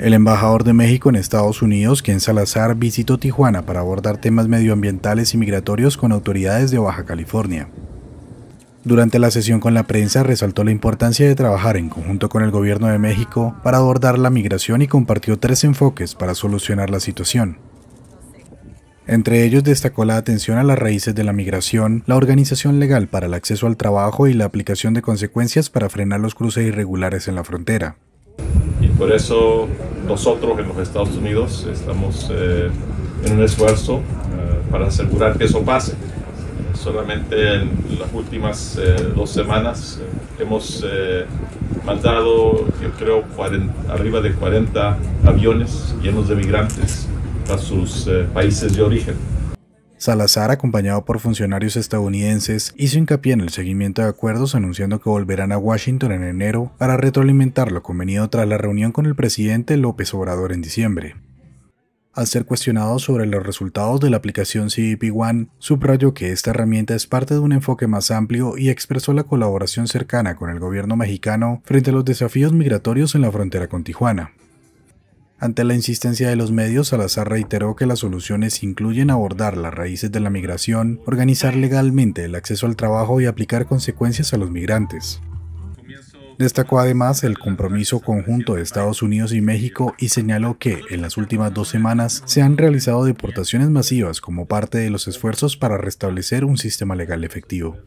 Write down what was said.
El embajador de México en Estados Unidos, Ken Salazar, visitó Tijuana para abordar temas medioambientales y migratorios con autoridades de Baja California. Durante la sesión con la prensa resaltó la importancia de trabajar en conjunto con el gobierno de México para abordar la migración y compartió tres enfoques para solucionar la situación. Entre ellos destacó la atención a las raíces de la migración, la organización legal para el acceso al trabajo y la aplicación de consecuencias para frenar los cruces irregulares en la frontera. Y por eso nosotros en los Estados Unidos estamos eh, en un esfuerzo eh, para asegurar que eso pase. Solamente en las últimas eh, dos semanas hemos mandado, yo creo, arriba de 40 aviones llenos de migrantes a sus países de origen. Salazar, acompañado por funcionarios estadounidenses, hizo hincapié en el seguimiento de acuerdos anunciando que volverán a Washington en enero para retroalimentar lo convenido tras la reunión con el presidente López Obrador en diciembre. Al ser cuestionado sobre los resultados de la aplicación CBP One, subrayó que esta herramienta es parte de un enfoque más amplio y expresó la colaboración cercana con el gobierno mexicano frente a los desafíos migratorios en la frontera con Tijuana. Ante la insistencia de los medios, Salazar reiteró que las soluciones incluyen abordar las raíces de la migración, organizar legalmente el acceso al trabajo y aplicar consecuencias a los migrantes. Destacó además el compromiso conjunto de Estados Unidos y México y señaló que en las últimas dos semanas se han realizado deportaciones masivas como parte de los esfuerzos para restablecer un sistema legal efectivo.